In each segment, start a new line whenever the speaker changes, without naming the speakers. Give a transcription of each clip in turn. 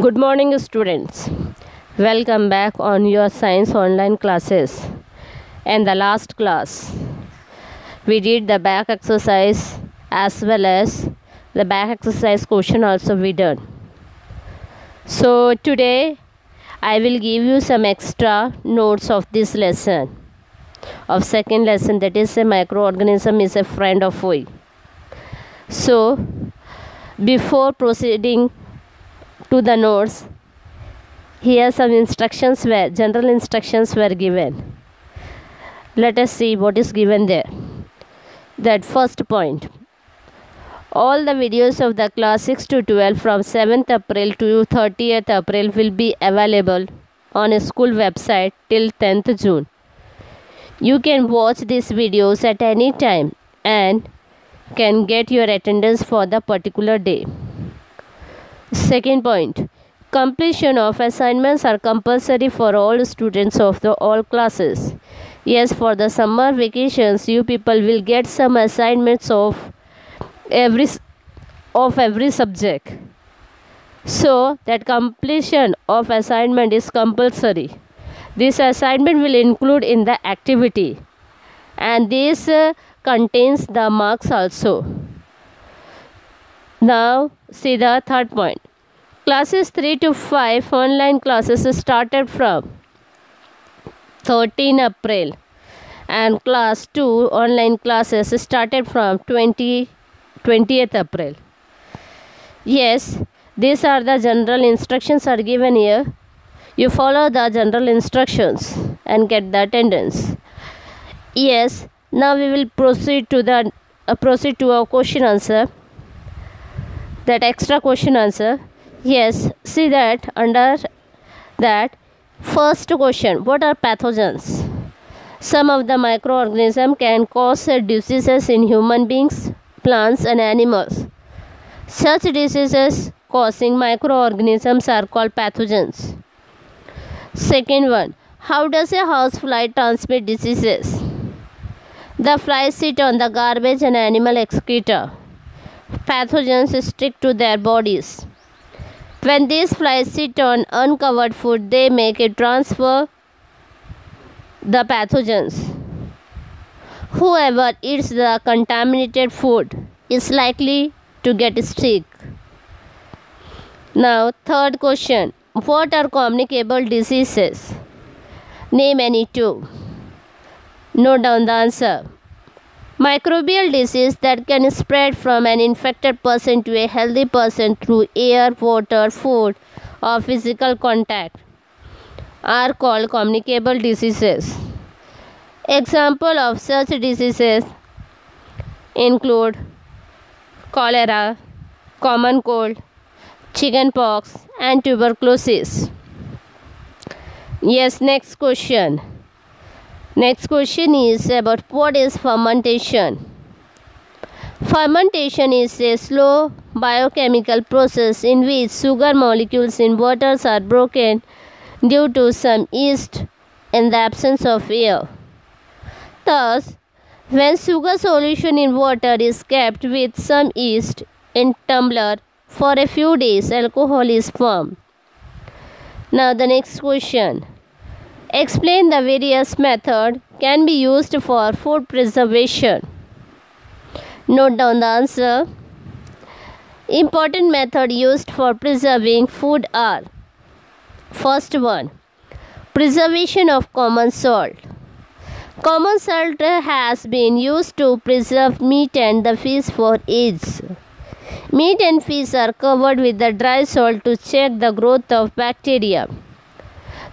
Good morning, students. Welcome back on your science online classes. In the last class, we did the back exercise as well as the back exercise question also we done. So today I will give you some extra notes of this lesson of second lesson that is a microorganism is a friend of we. So before proceeding to the notes. Here some instructions were general instructions were given. Let us see what is given there. That first point. All the videos of the class 6 to 12 from 7th april to 30th april will be available on a school website till 10th june. You can watch these videos at any time and can get your attendance for the particular day Second point completion of assignments are compulsory for all students of the all classes. Yes, for the summer vacations, you people will get some assignments of every of every subject. So that completion of assignment is compulsory. This assignment will include in the activity and this uh, contains the marks also. Now, see the third point. Classes 3 to 5 online classes started from 13 April and class 2 online classes started from 20 20th April. Yes, these are the general instructions are given here. You follow the general instructions and get the attendance. Yes, now we will proceed to the uh, proceed to our question answer that extra question answer. Yes see that under that first question what are pathogens? Some of the microorganisms can cause diseases in human beings plants and animals. Such diseases causing microorganisms are called pathogens. Second one how does a housefly transmit diseases? The flies sit on the garbage and animal excreta pathogens stick to their bodies. When these flies sit on uncovered food, they make it transfer the pathogens. Whoever eats the contaminated food is likely to get sick. Now, third question What are communicable diseases? Name any two. Note down the answer microbial disease that can spread from an infected person to a healthy person through air, water, food, or physical contact are called communicable diseases. Example of such diseases include cholera, common cold, chickenpox, and tuberculosis. Yes, next question. Next question is about what is fermentation. Fermentation is a slow biochemical process in which sugar molecules in waters are broken due to some yeast in the absence of air. Thus, when sugar solution in water is kept with some yeast in tumbler for a few days, alcohol is formed. Now the next question. Explain the various method can be used for food preservation. Note down the answer. Important method used for preserving food are First one Preservation of common salt. Common salt has been used to preserve meat and the fish for ages. Meat and fish are covered with the dry salt to check the growth of bacteria.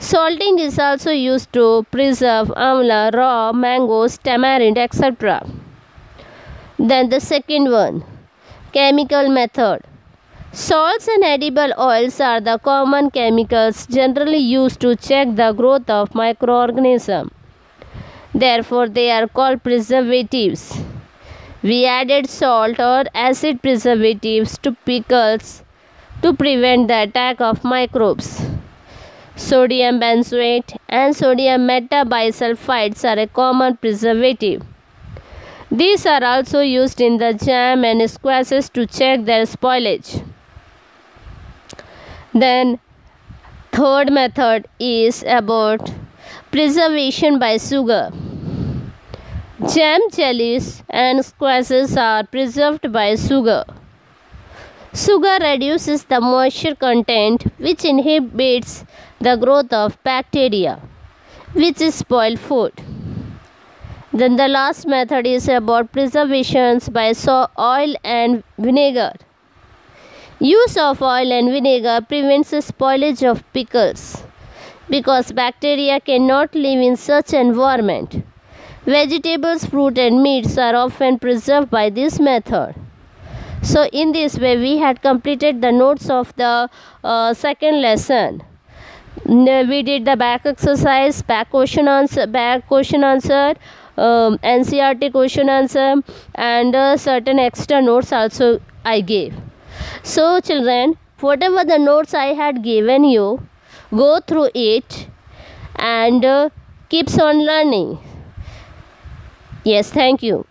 Salting is also used to preserve amla, raw, mangoes, tamarind, etc. Then the second one, chemical method. Salts and edible oils are the common chemicals generally used to check the growth of microorganisms. Therefore, they are called preservatives. We added salt or acid preservatives to pickles to prevent the attack of microbes. Sodium benzoate and sodium metabisulfites are a common preservative. These are also used in the jam and squashes to check their spoilage. then third method is about preservation by sugar jam jellies and squashes are preserved by sugar sugar reduces the moisture content which inhibits the growth of bacteria which is spoiled food then the last method is about preservations by oil and vinegar. Use of oil and vinegar prevents spoilage of pickles because bacteria cannot live in such environment. Vegetables, fruit and meats are often preserved by this method. So in this way we had completed the notes of the uh, second lesson. We did the back exercise, back question answer, back question answer, um, NCERT question answer and uh, certain extra notes also I gave. So children, whatever the notes I had given you, go through it and uh, keeps on learning. Yes, thank you.